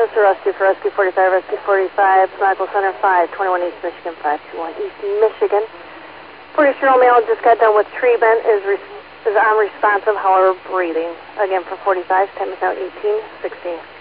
This is Rescue for Rescue 45, Rescue 45, Medical Center 5, 21 East Michigan, 521 East Michigan. 46-year-old male just got done with treatment, is, res- is unresponsive, however, breathing. Again, for 45, time is now 1816.